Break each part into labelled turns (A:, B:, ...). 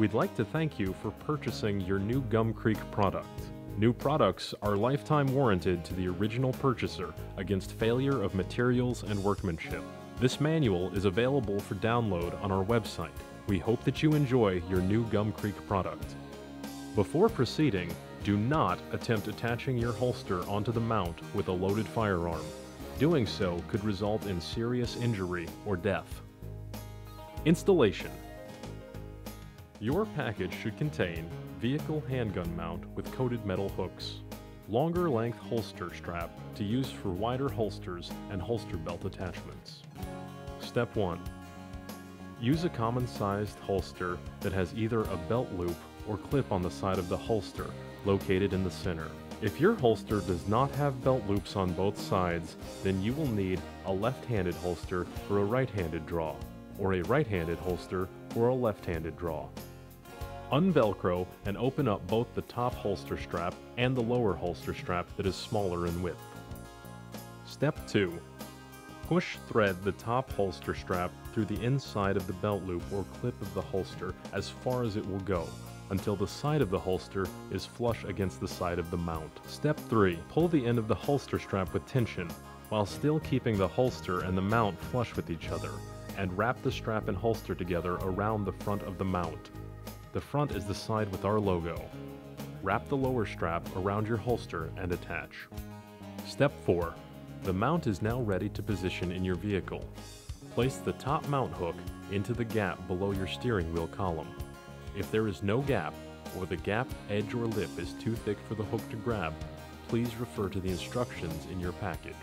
A: We'd like to thank you for purchasing your new Gum Creek product. New products are lifetime warranted to the original purchaser against failure of materials and workmanship. This manual is available for download on our website. We hope that you enjoy your new Gum Creek product. Before proceeding, do not attempt attaching your holster onto the mount with a loaded firearm. Doing so could result in serious injury or death. Installation Your package should contain vehicle handgun mount with coated metal hooks, longer length holster strap to use for wider holsters and holster belt attachments. Step 1. Use a common sized holster that has either a belt loop or clip on the side of the holster located in the center. If your holster does not have belt loops on both sides, then you will need a left-handed holster for a right-handed draw, or a right-handed holster for a left-handed draw. Unvelcro and open up both the top holster strap and the lower holster strap that is smaller in width. Step 2. Push thread the top holster strap through the inside of the belt loop or clip of the holster as far as it will go, until the side of the holster is flush against the side of the mount. Step 3. Pull the end of the holster strap with tension, while still keeping the holster and the mount flush with each other, and wrap the strap and holster together around the front of the mount. The front is the side with our logo. Wrap the lower strap around your holster and attach. Step 4. The mount is now ready to position in your vehicle. Place the top mount hook into the gap below your steering wheel column. If there is no gap, or the gap, edge, or lip is too thick for the hook to grab, please refer to the instructions in your package.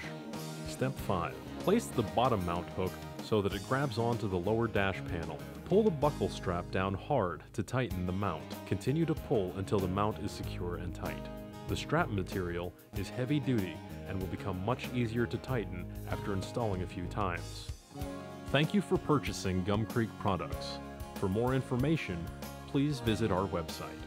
A: Step 5. Place the bottom mount hook so that it grabs onto the lower dash panel. Pull the buckle strap down hard to tighten the mount. Continue to pull until the mount is secure and tight. The strap material is heavy duty and will become much easier to tighten after installing a few times. Thank you for purchasing Gum Creek products. For more information, please visit our website.